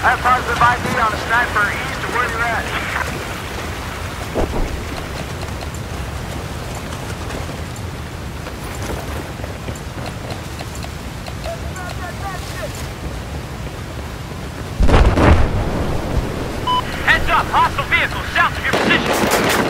Have positive ID on a sniper east of where you're at. Heads up, hostile vehicle south of your position.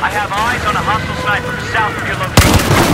I have eyes on a hostile sniper south of your location.